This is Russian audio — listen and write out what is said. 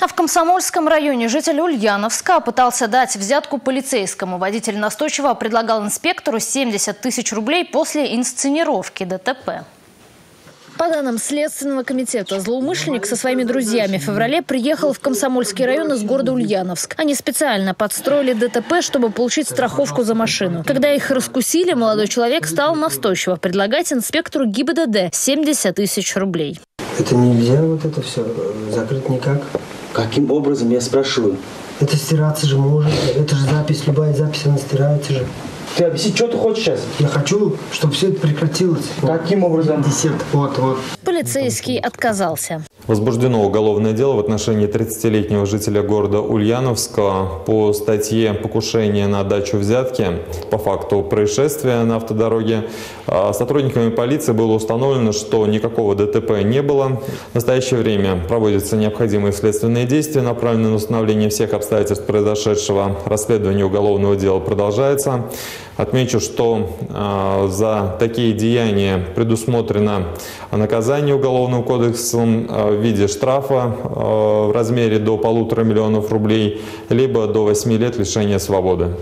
А в Комсомольском районе житель Ульяновска пытался дать взятку полицейскому. Водитель настойчиво предлагал инспектору 70 тысяч рублей после инсценировки ДТП. По данным Следственного комитета, злоумышленник со своими друзьями в феврале приехал в Комсомольский район из города Ульяновск. Они специально подстроили ДТП, чтобы получить страховку за машину. Когда их раскусили, молодой человек стал настойчиво предлагать инспектору ГИБДД 70 тысяч рублей. Это нельзя вот это все закрыть никак. Каким образом, я спрашиваю? Это стираться же может. Это же запись, любая запись, она стирается же. Ты объясни, что ты хочешь сейчас? Я хочу, чтобы все это прекратилось. Каким образом? Десерт. Вот, вот. Полицейский отказался. Возбуждено уголовное дело в отношении 30-летнего жителя города Ульяновска по статье «Покушение на дачу взятки» по факту происшествия на автодороге. А, сотрудниками полиции было установлено, что никакого ДТП не было. В настоящее время проводятся необходимые следственные действия, направленные на установление всех обстоятельств произошедшего. Расследование уголовного дела продолжается. Отмечу, что э, за такие деяния предусмотрено наказание Уголовным кодексом э, в виде штрафа э, в размере до полутора миллионов рублей, либо до восьми лет лишения свободы.